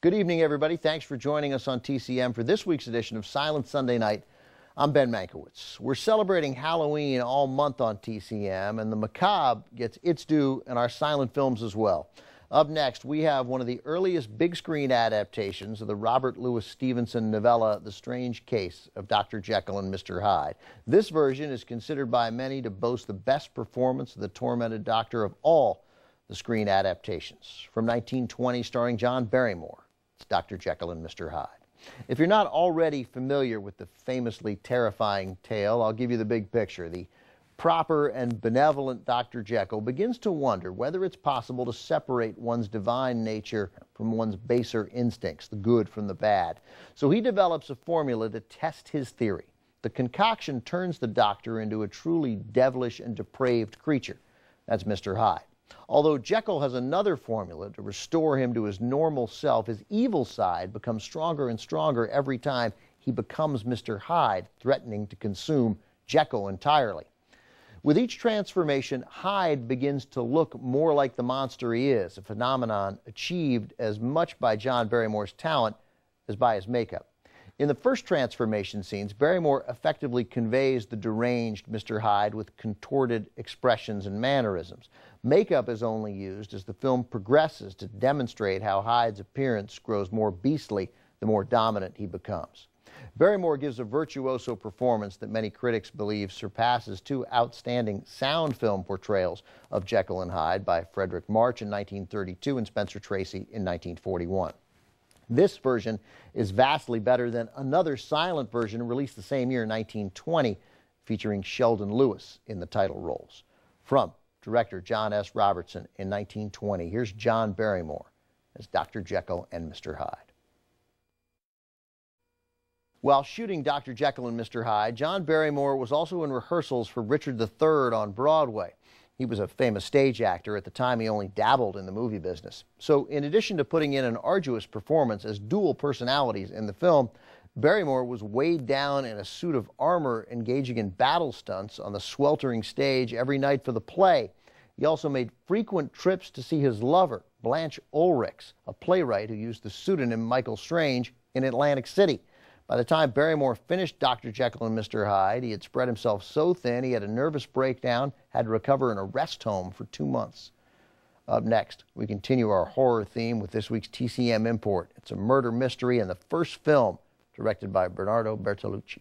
Good evening, everybody. Thanks for joining us on TCM for this week's edition of Silent Sunday Night. I'm Ben Mankiewicz. We're celebrating Halloween all month on TCM, and the macabre gets its due in our silent films as well. Up next, we have one of the earliest big screen adaptations of the Robert Louis Stevenson novella, The Strange Case of Dr. Jekyll and Mr. Hyde. This version is considered by many to boast the best performance of the tormented doctor of all the screen adaptations. From 1920, starring John Barrymore. Dr. Jekyll and Mr. Hyde. If you're not already familiar with the famously terrifying tale, I'll give you the big picture. The proper and benevolent Dr. Jekyll begins to wonder whether it's possible to separate one's divine nature from one's baser instincts, the good from the bad. So he develops a formula to test his theory. The concoction turns the doctor into a truly devilish and depraved creature. That's Mr. Hyde. Although Jekyll has another formula to restore him to his normal self, his evil side becomes stronger and stronger every time he becomes Mr. Hyde, threatening to consume Jekyll entirely. With each transformation, Hyde begins to look more like the monster he is, a phenomenon achieved as much by John Barrymore's talent as by his makeup. In the first transformation scenes, Barrymore effectively conveys the deranged Mr. Hyde with contorted expressions and mannerisms. Makeup is only used as the film progresses to demonstrate how Hyde's appearance grows more beastly the more dominant he becomes. Barrymore gives a virtuoso performance that many critics believe surpasses two outstanding sound film portrayals of Jekyll and Hyde by Fredric March in 1932 and Spencer Tracy in 1941. This version is vastly better than another silent version released the same year, 1920, featuring Sheldon Lewis in the title roles. From director John S. Robertson in 1920, here's John Barrymore as Dr. Jekyll and Mr. Hyde. While shooting Dr. Jekyll and Mr. Hyde, John Barrymore was also in rehearsals for Richard III on Broadway. He was a famous stage actor. At the time, he only dabbled in the movie business. So, in addition to putting in an arduous performance as dual personalities in the film, Barrymore was weighed down in a suit of armor engaging in battle stunts on the sweltering stage every night for the play. He also made frequent trips to see his lover, Blanche Oelrichs, a playwright who used the pseudonym Michael Strange in Atlantic City. By the time Barrymore finished Dr. Jekyll and Mr. Hyde, he had spread himself so thin he had a nervous breakdown, had to recover in a rest home for two months. Up next, we continue our horror theme with this week's TCM import. It's a murder mystery and the first film directed by Bernardo Bertolucci.